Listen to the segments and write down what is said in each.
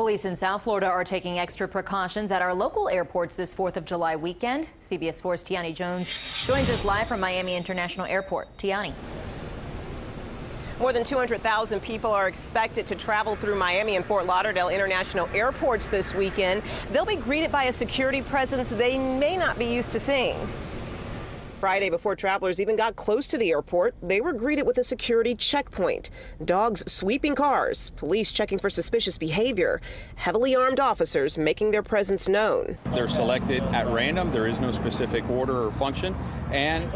Police in South Florida are taking extra precautions at our local airports this 4th of July weekend. CBS 4's Tiani Jones joins us live from Miami International Airport. Tiani. More than 200,000 people are expected to travel through Miami and Fort Lauderdale International airports this weekend. They'll be greeted by a security presence they may not be used to seeing. Friday, before travelers even got close to the airport, they were greeted with a security checkpoint. Dogs sweeping cars, police checking for suspicious behavior, heavily armed officers making their presence known. They're selected at random. There is no specific order or function. And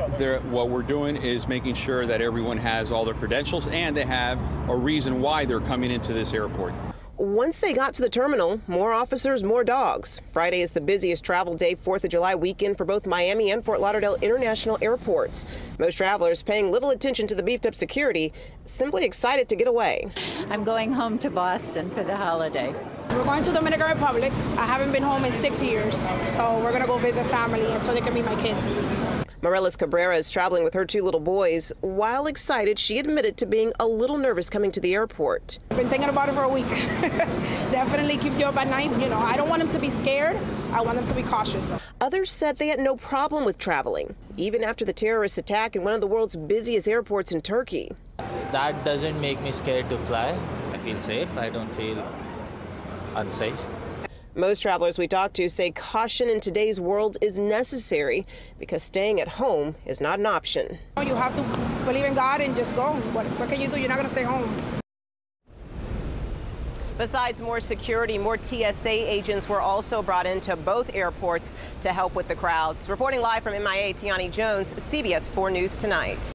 what we're doing is making sure that everyone has all their credentials and they have a reason why they're coming into this airport. Once they got to the terminal, more officers, more dogs. Friday is the busiest travel day, 4th of July weekend for both Miami and Fort Lauderdale international airports. Most travelers paying little attention to the beefed up security, simply excited to get away. I'm going home to Boston for the holiday. We're going to the Dominican Republic. I haven't been home in six years, so we're going to go visit family and so they can meet my kids. Morelis Cabrera is traveling with her two little boys. While excited, she admitted to being a little nervous coming to the airport. I've been thinking about it for a week. Definitely keeps you up at night. You know, I don't want them to be scared. I want them to be cautious. Though. Others said they had no problem with traveling, even after the terrorist attack in one of the world's busiest airports in Turkey. That doesn't make me scared to fly. I feel safe. I don't feel unsafe. Most travelers we talk to say caution in today's world is necessary because staying at home is not an option. You have to believe in God and just go. What, what can you do? You're not going to stay home. Besides more security, more TSA agents were also brought into both airports to help with the crowds. Reporting live from MIA, Tiani Jones, CBS 4 News Tonight.